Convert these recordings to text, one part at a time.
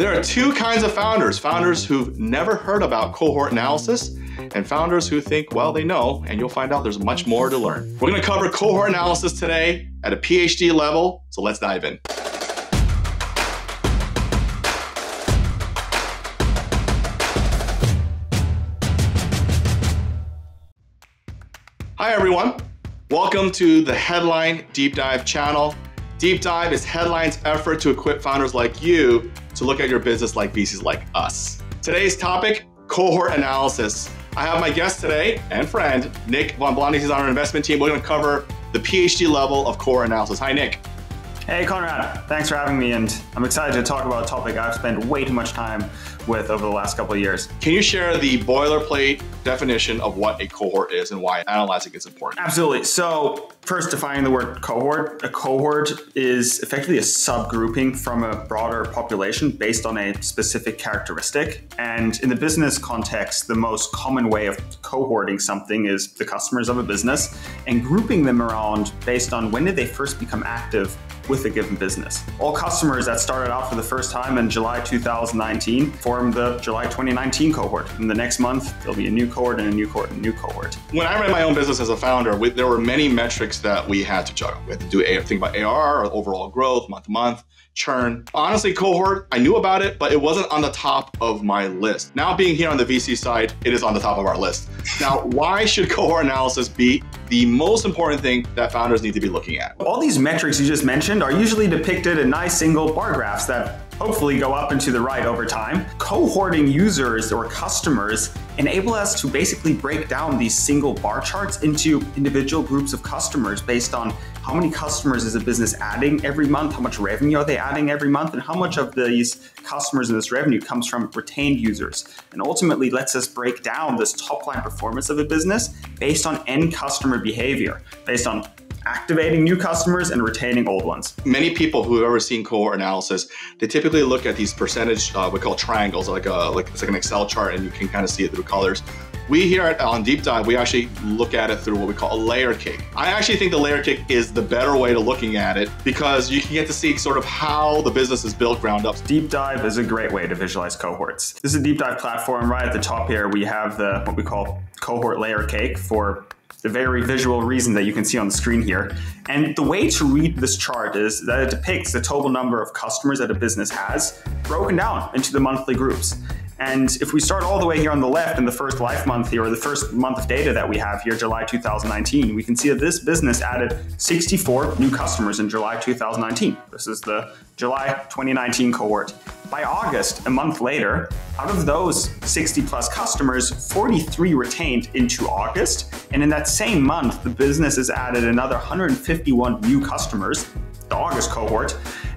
There are two kinds of founders founders who've never heard about cohort analysis, and founders who think, well, they know, and you'll find out there's much more to learn. We're gonna cover cohort analysis today at a PhD level, so let's dive in. Hi, everyone. Welcome to the Headline Deep Dive channel. Deep Dive is Headline's effort to equip founders like you to look at your business like VCs like us. Today's topic, cohort analysis. I have my guest today and friend, Nick Von Blottnitz. He's on our investment team. We're gonna cover the PhD level of cohort analysis. Hi, Nick. Hey, Conrad. Thanks for having me, and I'm excited to talk about a topic I've spent way too much time with over the last couple of years. Can you share the boilerplate definition of what a cohort is and why analyzing is important? Absolutely. So, first, defining the word cohort. A cohort is effectively a subgrouping from a broader population based on a specific characteristic. And in the business context, the most common way of cohorting something is the customers of a business and grouping them around based on when did they first become active with a given business. All customers that started out for the first time in July 2019 form the July 2019 cohort. In the next month, there'll be a new cohort and a new cohort and a new cohort. When I ran my own business as a founder, we, there were many metrics that we had to juggle. We had to do a, think about or overall growth, month to month churn. Honestly, cohort, I knew about it, but it wasn't on the top of my list. Now being here on the VC side, it is on the top of our list. Now, why should cohort analysis be the most important thing that founders need to be looking at? All these metrics you just mentioned are usually depicted in nice single bar graphs that hopefully go up and to the right over time. Cohorting users or customers enable us to basically break down these single bar charts into individual groups of customers based on how many customers is a business adding every month, how much revenue are they adding every month, and how much of these customers and this revenue comes from retained users. And ultimately lets us break down this top line performance of a business based on end customer behavior, based on activating new customers and retaining old ones. Many people who have ever seen cohort analysis, they typically look at these percentage, uh, we call triangles, like a like it's like an Excel chart, and you can kind of see it through colors. We here at on Deep Dive, we actually look at it through what we call a layer cake. I actually think the layer cake is the better way to looking at it because you can get to see sort of how the business is built ground up. Deep Dive is a great way to visualize cohorts. This is a Deep Dive platform. Right at the top here, we have the what we call cohort layer cake for the very visual reason that you can see on the screen here. And the way to read this chart is that it depicts the total number of customers that a business has broken down into the monthly groups. And if we start all the way here on the left in the first life month here, or the first month of data that we have here, July 2019, we can see that this business added 64 new customers in July 2019. This is the July 2019 cohort. By August, a month later, out of those 60 plus customers, 43 retained into August. And in that same month, the business has added another 151 new customers, the August cohort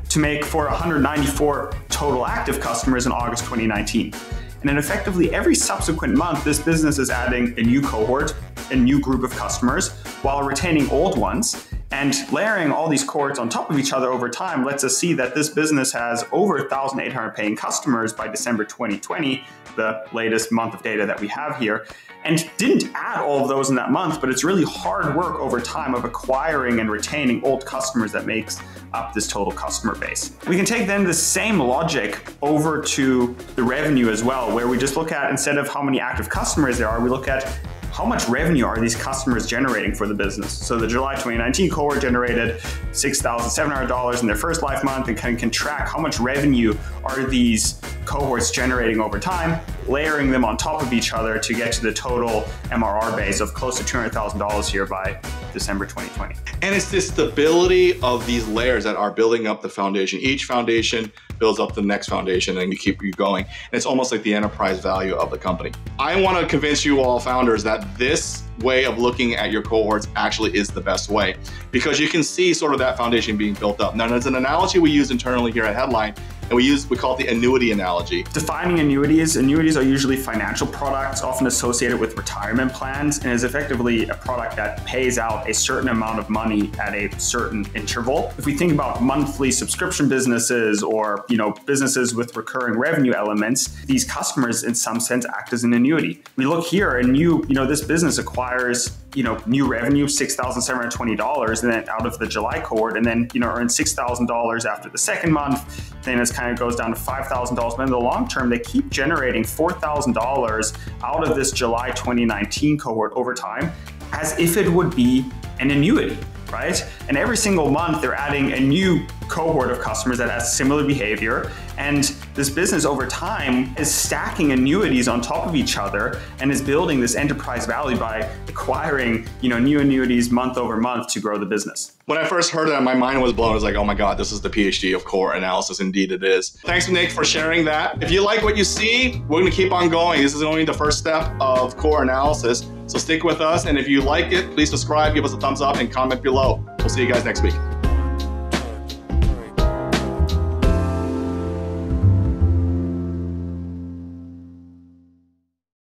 to make for 194 total active customers in August 2019. And then effectively every subsequent month, this business is adding a new cohort, a new group of customers, while retaining old ones. And layering all these cohorts on top of each other over time lets us see that this business has over 1,800 paying customers by December 2020, the latest month of data that we have here and didn't add all of those in that month, but it's really hard work over time of acquiring and retaining old customers that makes up this total customer base. We can take then the same logic over to the revenue as well, where we just look at instead of how many active customers there are, we look at how much revenue are these customers generating for the business? So the July 2019 cohort generated $6,700 in their first life month and can, can track how much revenue are these cohorts generating over time, layering them on top of each other to get to the total MRR base of close to $200,000 here by December 2020. And it's the stability of these layers that are building up the foundation. Each foundation builds up the next foundation and you keep you going. And it's almost like the enterprise value of the company. I want to convince you all founders that this way of looking at your cohorts actually is the best way because you can see sort of that foundation being built up. Now, there's an analogy we use internally here at Headline and we use we call it the annuity analogy. Defining annuities, annuities are usually financial products often associated with retirement plans and is effectively a product that pays out a certain amount of money at a certain interval. If we think about monthly subscription businesses or, you know, businesses with recurring revenue elements, these customers in some sense act as an annuity. We look here and you, you know, this business acquires you know, new revenue, $6,720, and then out of the July cohort, and then, you know, earn $6,000 after the second month, then it kind of goes down to $5,000. But in the long term, they keep generating $4,000 out of this July 2019 cohort over time as if it would be an annuity right? And every single month, they're adding a new cohort of customers that has similar behavior. And this business over time is stacking annuities on top of each other and is building this enterprise value by acquiring, you know, new annuities month over month to grow the business. When I first heard that, my mind was blown. I was like, oh my God, this is the PhD of cohort analysis. Indeed, it is. Thanks, Nick, for sharing that. If you like what you see, we're to keep on going. This is only the first step of cohort analysis. So stick with us. And if you like it, please subscribe, give us a thumbs up, and comment below. We'll see you guys next week.